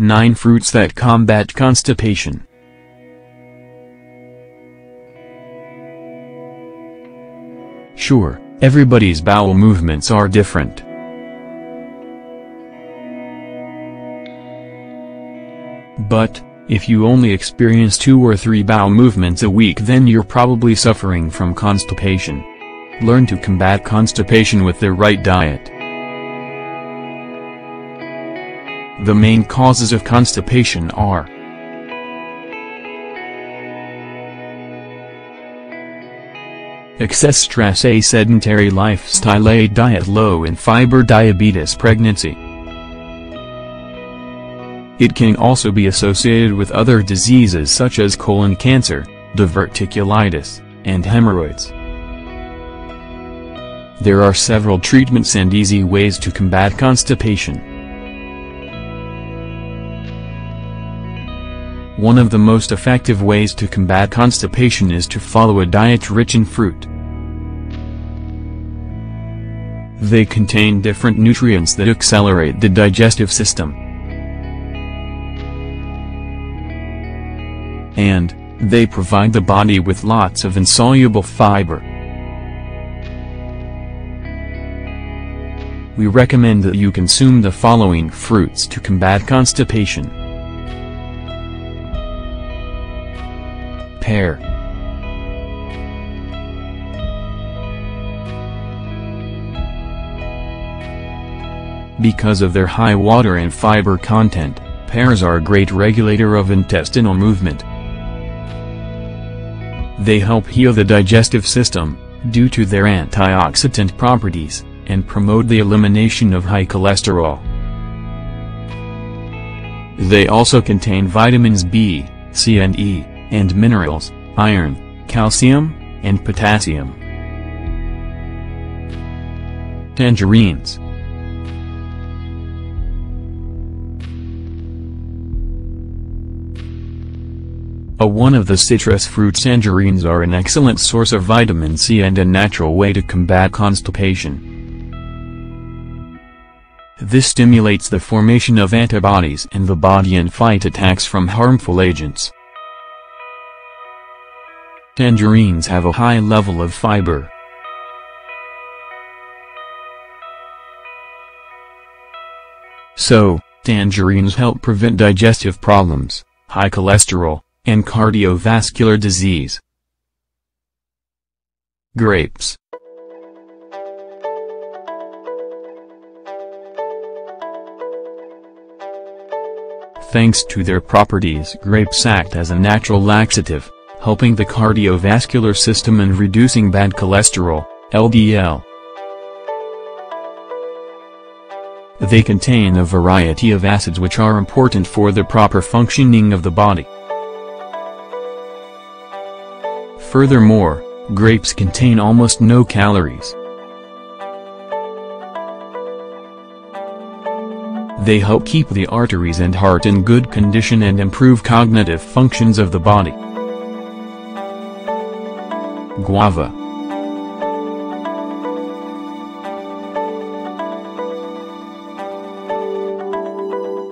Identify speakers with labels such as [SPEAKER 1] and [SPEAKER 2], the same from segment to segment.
[SPEAKER 1] 9 Fruits that combat constipation. Sure, everybody's bowel movements are different. But, if you only experience two or three bowel movements a week then you're probably suffering from constipation. Learn to combat constipation with the right diet. The main causes of constipation are Excess stress A sedentary lifestyle A diet low in fiber diabetes pregnancy It can also be associated with other diseases such as colon cancer, diverticulitis, and hemorrhoids. There are several treatments and easy ways to combat constipation. One of the most effective ways to combat constipation is to follow a diet rich in fruit. They contain different nutrients that accelerate the digestive system. And, they provide the body with lots of insoluble fiber. We recommend that you consume the following fruits to combat constipation. Pear Because of their high water and fiber content, pears are a great regulator of intestinal movement. They help heal the digestive system, due to their antioxidant properties, and promote the elimination of high cholesterol. They also contain vitamins B, C and E, and minerals, iron, calcium, and potassium. Tangerines A one of the citrus fruits tangerines are an excellent source of vitamin C and a natural way to combat constipation. This stimulates the formation of antibodies in the body and fight attacks from harmful agents. Tangerines have a high level of fiber. So, tangerines help prevent digestive problems, high cholesterol, and cardiovascular disease. Grapes Thanks to their properties grapes act as a natural laxative, helping the cardiovascular system and reducing bad cholesterol, LDL. They contain a variety of acids which are important for the proper functioning of the body. Furthermore, grapes contain almost no calories. They help keep the arteries and heart in good condition and improve cognitive functions of the body. Guava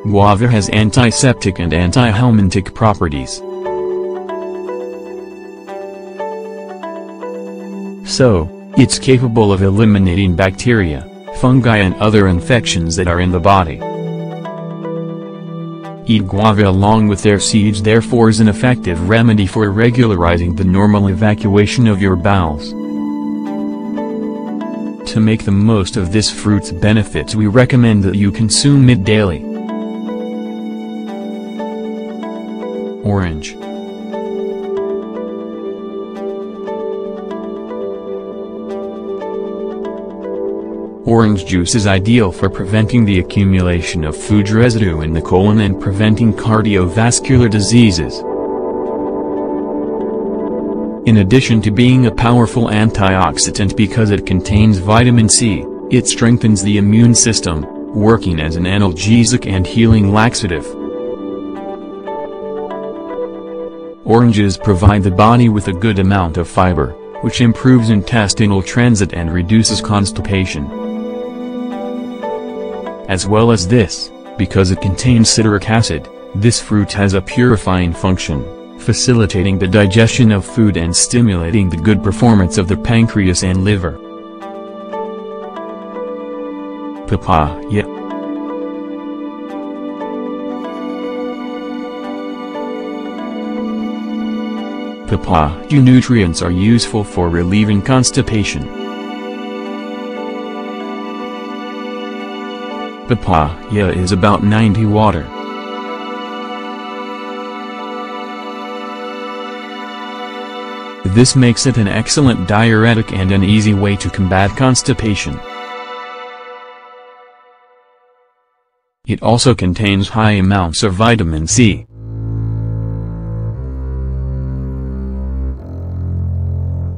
[SPEAKER 1] Guava has antiseptic and antihelmintic properties. So, it's capable of eliminating bacteria, fungi and other infections that are in the body. Eat guava along with their seeds therefore is an effective remedy for regularizing the normal evacuation of your bowels. To make the most of this fruit's benefits we recommend that you consume it daily. Orange Orange juice is ideal for preventing the accumulation of food residue in the colon and preventing cardiovascular diseases. In addition to being a powerful antioxidant because it contains vitamin C, it strengthens the immune system, working as an analgesic and healing laxative. Oranges provide the body with a good amount of fiber, which improves intestinal transit and reduces constipation. As well as this, Because it contains citric acid, this fruit has a purifying function, facilitating the digestion of food and stimulating the good performance of the pancreas and liver. Papaya Papaya nutrients are useful for relieving constipation. Papaya is about 90 water. This makes it an excellent diuretic and an easy way to combat constipation. It also contains high amounts of vitamin C.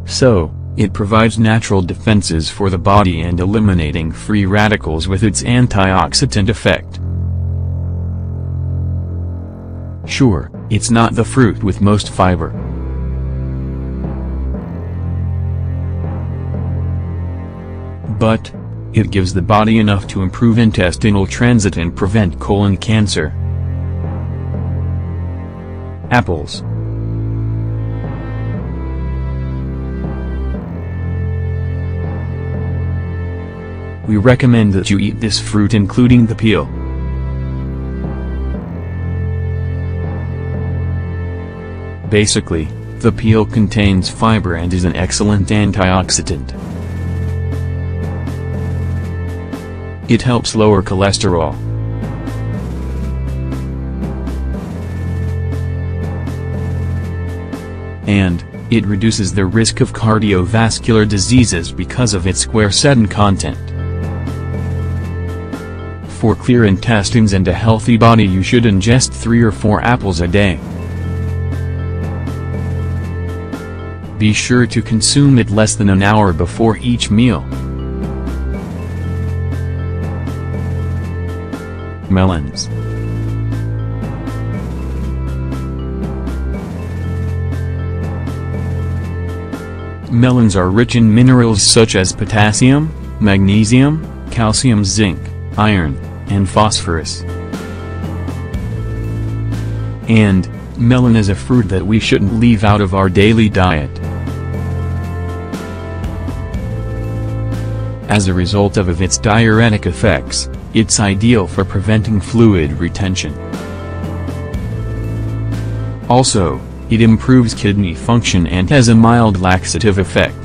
[SPEAKER 1] So, it provides natural defenses for the body and eliminating free radicals with its antioxidant effect. Sure, it's not the fruit with most fiber. But, it gives the body enough to improve intestinal transit and prevent colon cancer. Apples We recommend that you eat this fruit including the peel. Basically, the peel contains fiber and is an excellent antioxidant. It helps lower cholesterol. And, it reduces the risk of cardiovascular diseases because of its quercetin content. For clear intestines and a healthy body you should ingest 3 or 4 apples a day. Be sure to consume it less than an hour before each meal. Melons Melons are rich in minerals such as potassium, magnesium, calcium zinc, iron, and phosphorus. And, melon is a fruit that we shouldn't leave out of our daily diet. As a result of, of its diuretic effects, it's ideal for preventing fluid retention. Also, it improves kidney function and has a mild laxative effect.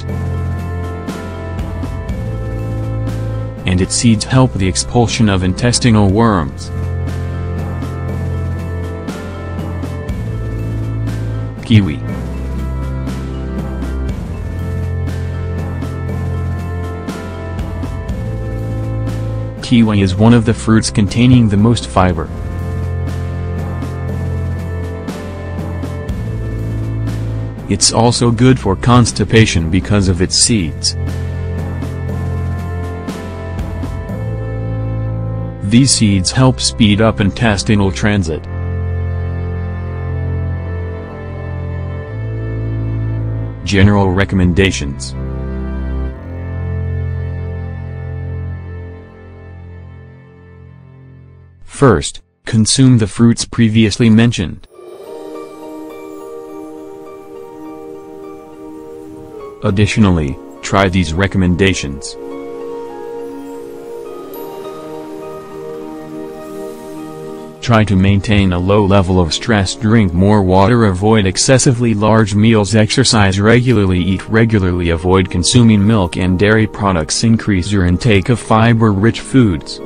[SPEAKER 1] And its seeds help the expulsion of intestinal worms. Kiwi Kiwi is one of the fruits containing the most fiber. It's also good for constipation because of its seeds. These seeds help speed up intestinal transit. General recommendations First, consume the fruits previously mentioned. Additionally, try these recommendations. Try to maintain a low level of stress drink more water avoid excessively large meals exercise regularly eat regularly avoid consuming milk and dairy products increase your intake of fiber-rich foods.